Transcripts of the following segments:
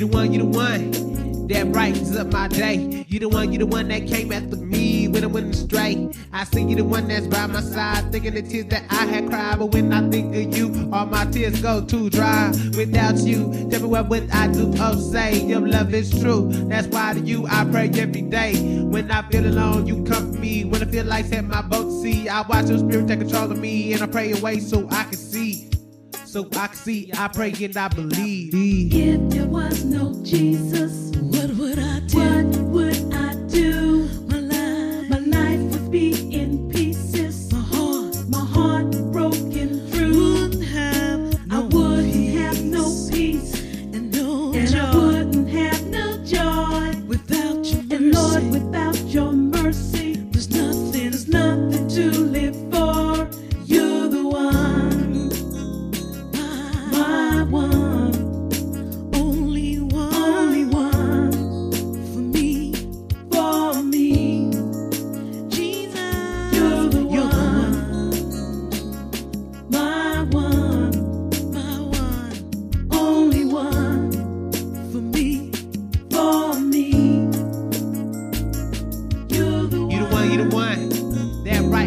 You the one, you the one that brightens up my day. You the one, you the one that came after me when I went astray. I see you the one that's by my side, thinking the tears that I had cried. But when I think of you, all my tears go too dry. Without you, tell me what would I do? Oh, say your love is true. That's why to you I pray every day. When I feel alone, you comfort me. When I feel like set my boat to sea, I watch your spirit take control of me, and I pray away so I can see. So I see, I pray and I believe. If there was no Jesus,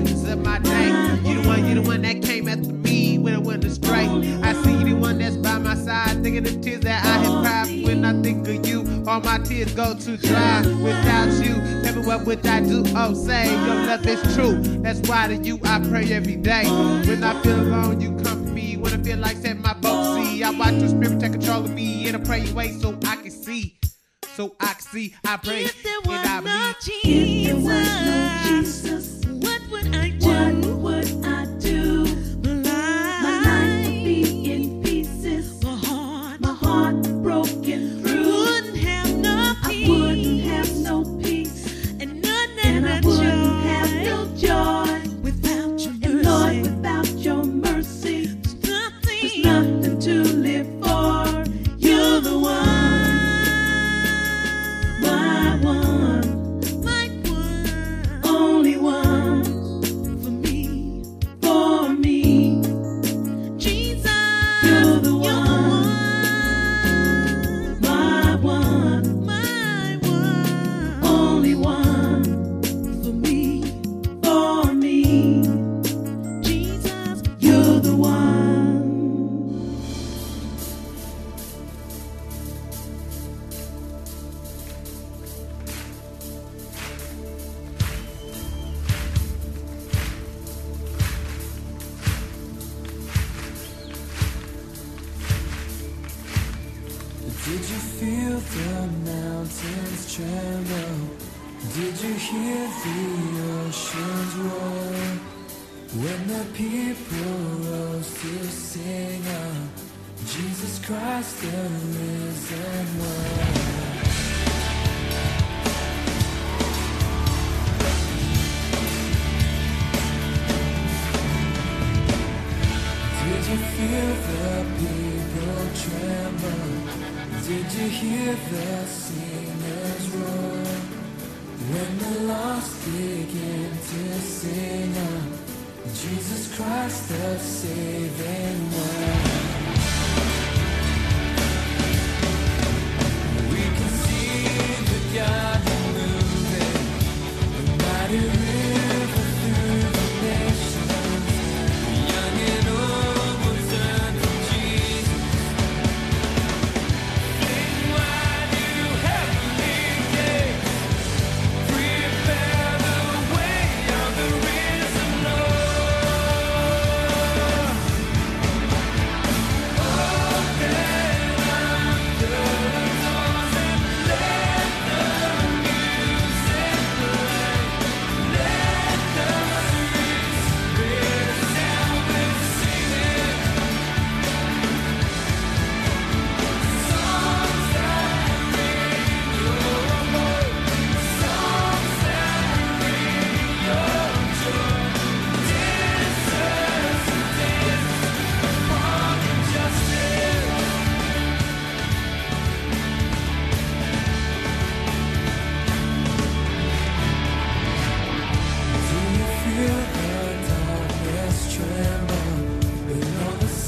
that up my day. You the one, you the one that came after me when I went astray. I see you the one that's by my side, thinking the tears that I have cried. When I think of you, all my tears go to dry. Without you, tell me what would I do? Oh, say your love is true. That's why to you I pray every day. When I feel alone, you come to me. When I feel like set my boat see I watch your spirit take control of me, and I pray away so I can see. So I can see, I pray, If there and I no. Jesus, what would I do? What would I do? What would I do? My life would be in pieces, My life would the singers roar when the lost begin to sing up Jesus Christ the saving word.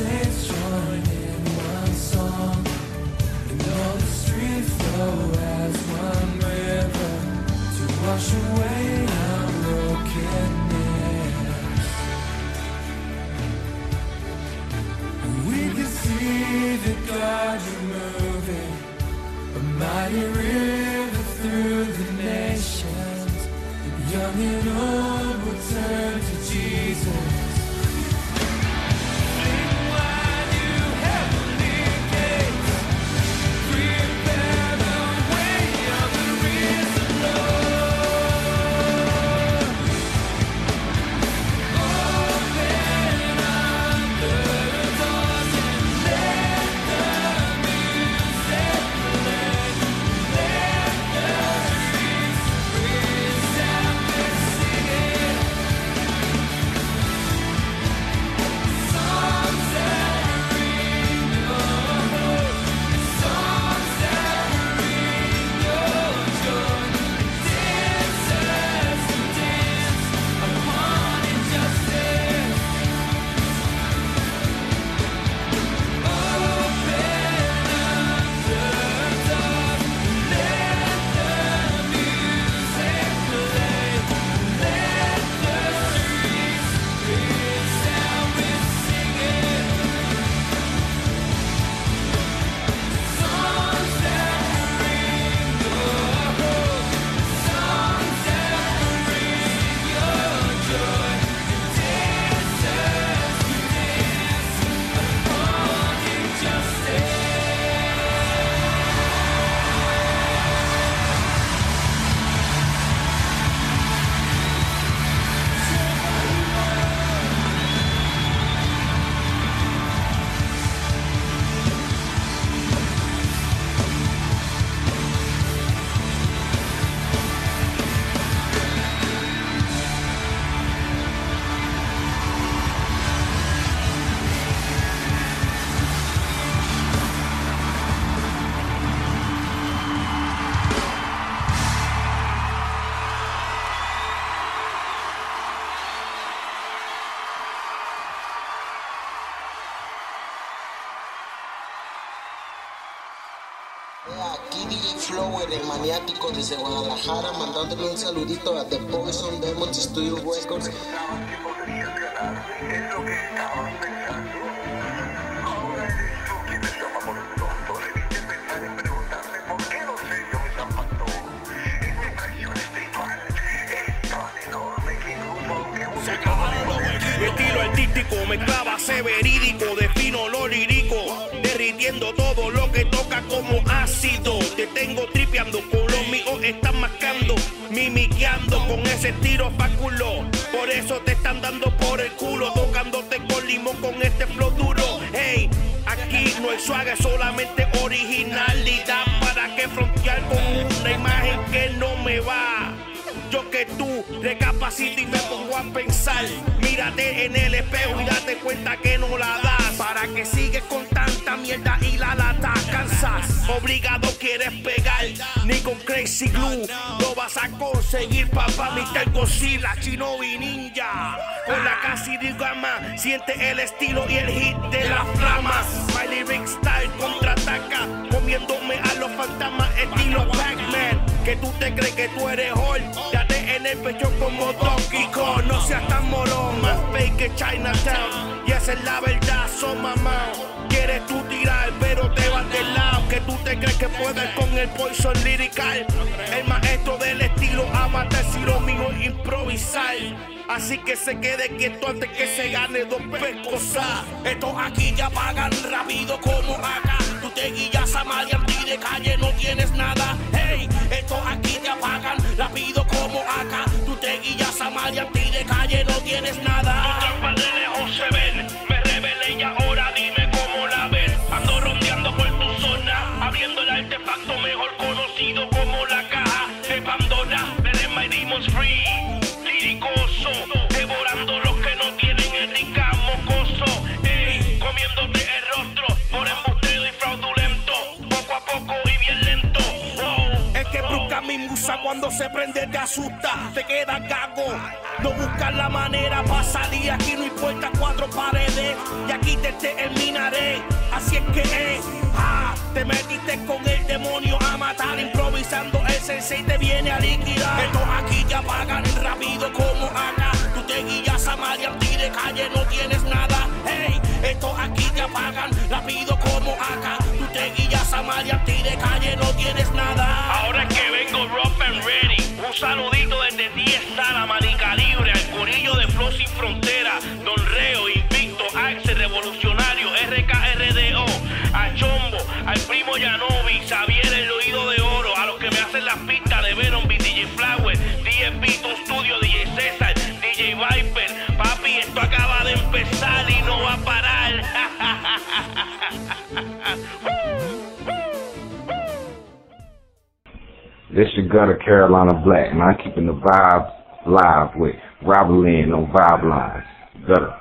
Saints join in one song. And all the streets flow as one river to wash Followers desde Guadalajara, mandándole un saludito a The Poison Demons Studio Records. Es lo que estabas pensando. Ahora eres tú quien me llama por un tonto. Debiste pensar en preguntarme por qué no sé yo me zapato. Es mi presión espiritual. Es tan enorme que incluso un Se Mi estilo artístico me clava, sé verídico. Defino lo lírico. Derritiendo todo lo que toca como ácido. Con ese tiro fáculo. Por eso te están dando por el culo, tocándote con limón con este flow duro. Hey, aquí no es suave, solamente originalidad. ¿Para que frontear con una imagen que no me va? Yo que tú recapacita y me pongo a pensar. Mírate en el espejo y date cuenta que no la das. Para que sigues con tanta mierda y la cansas. Obligado quieres pegar, ni con Crazy Glue lo vas a conseguir, papá. Mr. Godzilla, Chino y Ninja. Con la casi gama, siente el estilo y el hit de las flamas. My lyric style contraataca, comiéndome a los fantasmas estilo Pac-Man. Que tú te crees que tú eres Hulk, date en el pecho como Donkey Kong. No seas tan molón, más fake que Chinatown. Y esa es la verdad, son mamá. Quieres tú tirar, pero te vas del lado. Que tú te crees que puedes con el poison lyrical. El maestro del estilo a matar si lo mío improvisar. Así que se quede quieto antes que se gane dos pescosas. Estos aquí ya pagan rápido como acá. Tú te guillas a maleanti de calle, no tienes nada. Hey, estos aquí te apagan rápido como acá. Tú te guillas a maleanti de calle, no tienes nada. Cuando se prende te asusta, te queda gago. No buscas la manera para salir, aquí no importa cuatro paredes, y aquí te terminaré. Así es que es, ah, te metiste con el demonio a matar, improvisando el sensei te viene a liquidar. Estos aquí ya pagan rápido como acá. Tú te guías a Marianti de calle, no tienes nada. Hey, estos aquí te apagan rápido como acá. Tú te guías a Marianti de calle, no tienes nada. Ahora que saludito desde 10 Sala, Calibre, al corillo de Flow Sin Frontera, Don Reo, Invicto, Axel, Revolucionario, RKRDO, a Chombo, al primo Yanovi, Xavier, el oído de oro, a los que me hacen las pistas de Venom, DJ Flower, DJ Beaton Studio, DJ César, DJ Viper, papi, esto acaba This your gutter Carolina Black, and I'm keeping the vibe live with Robert Lynn on Vibe Lines. Gutter.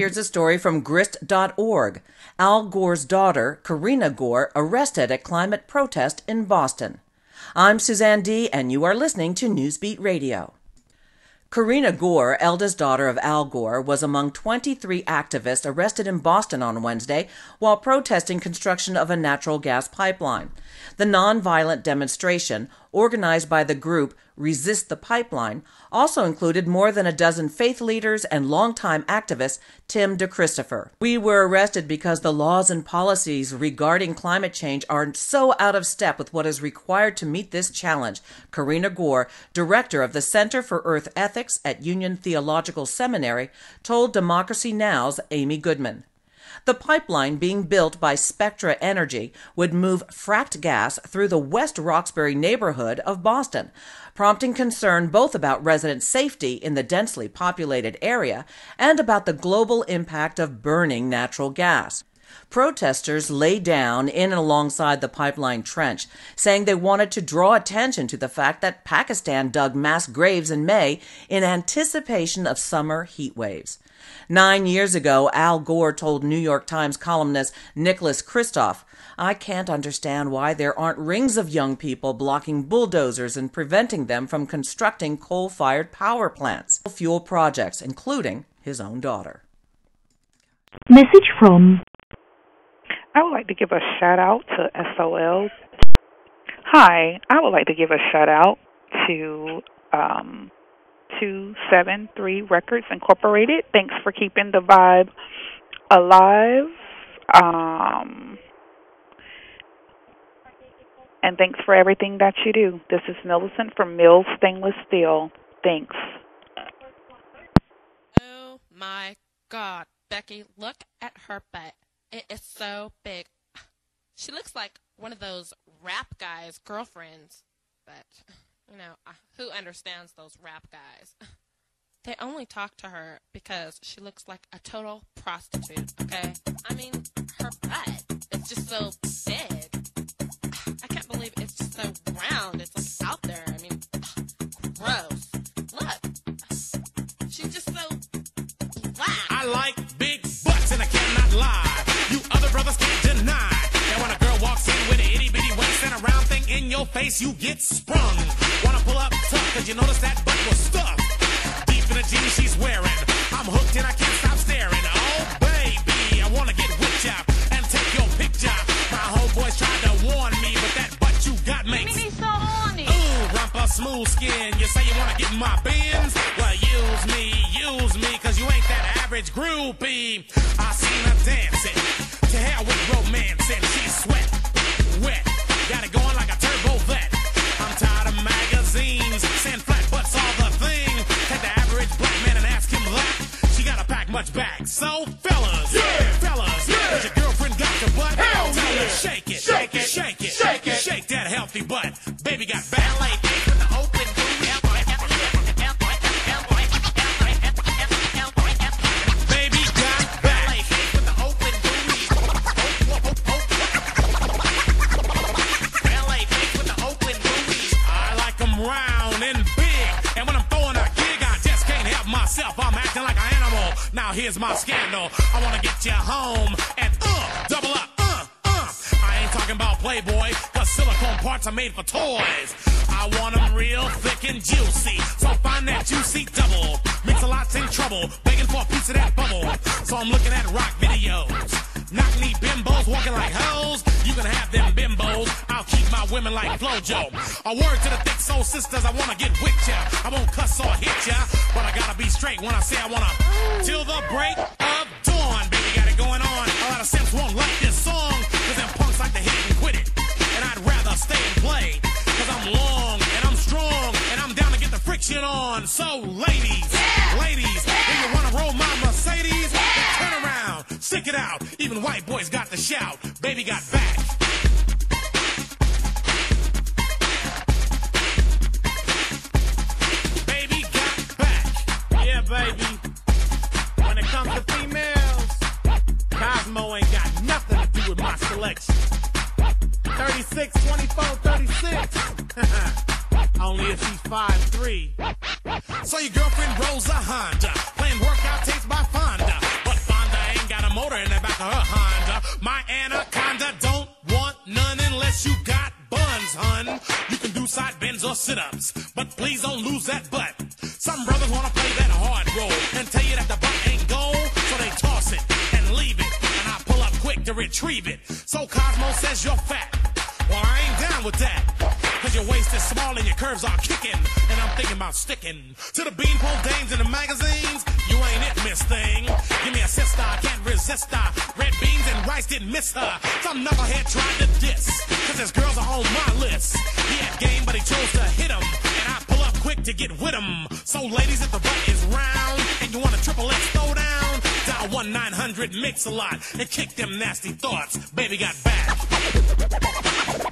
Here's a story from grist.org. Al Gore's daughter, Karenna Gore, arrested at climate protest in Boston. I'm Suzanne D, and you are listening to Newsbeat Radio. Karenna Gore, eldest daughter of Al Gore, was among 23 activists arrested in Boston on Wednesday while protesting construction of a natural gas pipeline. The nonviolent demonstration, organized by the group Resist the Pipeline, also included more than a dozen faith leaders and longtime activist Tim DeChristopher. We were arrested because the laws and policies regarding climate change are so out of step with what is required to meet this challenge, Karenna Gore, director of the Center for Earth Ethics at Union Theological Seminary, told Democracy Now!'s Amy Goodman. The pipeline being built by Spectra Energy would move fracked gas through the West Roxbury neighborhood of Boston, prompting concern both about resident safety in the densely populated area and about the global impact of burning natural gas. Protesters lay down in and alongside the pipeline trench, saying they wanted to draw attention to the fact that Pakistan dug mass graves in May in anticipation of summer heat waves. Nine years ago, Al Gore told New York Times columnist Nicholas Kristof, I can't understand why there aren't rings of young people blocking bulldozers and preventing them from constructing coal fired power plants, fuel projects, including his own daughter. Message from I would like to give a shout out to SOL. Hi, I would like to give a shout out to um, 273 Records Incorporated. Thanks for keeping the vibe alive. Um, and thanks for everything that you do. This is Millicent from Mills Stainless Steel. Thanks. Oh my god, Becky, look at her butt. It is so big. She looks like one of those rap guys' girlfriends. But, you know, who understands those rap guys? They only talk to her because she looks like a total prostitute, okay? I mean, her butt is just so big. I can't believe it's just so round. It's like out there. I mean, gross. Look. She's just so black. I like big butts and I cannot lie. You other brothers can't deny that when a girl walks in with an itty bitty waist and a round thing in your face, you get sprung. I wanna pull up tough cause you notice that butt was stuffed. Deep in the jeans she's wearing. I'm hooked and I can't stop staring. Oh baby, I wanna get with ya and take your picture. My homeboys tried to warn me, but that butt you got makes me so horny. Ooh, rumpa smooth skin. You say you wanna get my bins? Well, use me, use me, cause you ain't that average groupie. My scandal. I wanna get you home and uh, double up, uh, uh. I ain't talking about Playboy, cause silicone parts are made for toys. I want 'em real thick and juicy. So find that juicy double. Mix a lot's in trouble, begging for a piece of that bubble. So I'm looking at rock videos. Knock knee bimbos walking like hoes. You can have them bimbos. I'll keep my women like Flojo. A word to the thick soul sisters, I wanna get with ya. I won't cuss or hit ya, but I gotta be straight when I say I wanna. Till the break of dawn, baby, got it going on. A lot of simps won't like this song, cause them punks like to hit it and quit it. And I'd rather stay and play, cause I'm long and I'm strong and I'm down to get the friction on. So, ladies, ladies, if you wanna roll my Mercedes, then turn around, stick it out. Even white boys got the shout. Baby got back. 36, 24, 36. Only if she's 5'3. So your girlfriend rolls a Honda, playing workout tapes by Fonda. But Fonda ain't got a motor in the back of her Honda. My anaconda don't want none unless you got buns, hun. You can do side bends or sit ups, but please don't lose that butt. Some brothers wanna play that hard role and tell you that the butt ain't gold, so they toss it and leave it. And I pull up quick to retrieve it. So Cosmo says you're fat. Well, I ain't down with that. Cause your waist is small and your curves are kicking. And I'm thinking about sticking to the beanpole dames in the magazines. You ain't it, miss thing. Give me a sister, I can't resist her. Red beans and rice didn't miss her. Some knucklehead tried to diss. Cause his girls are on my list. He had game, but he chose to hit 'em. And I pull up quick to get with 'em. So, ladies, if the butt is round and you want a triple X throw down, dial 1 900 Mix a lot and kick them nasty thoughts. Baby got back.